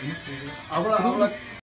¿Sí? ¿Sí? ¿Sí?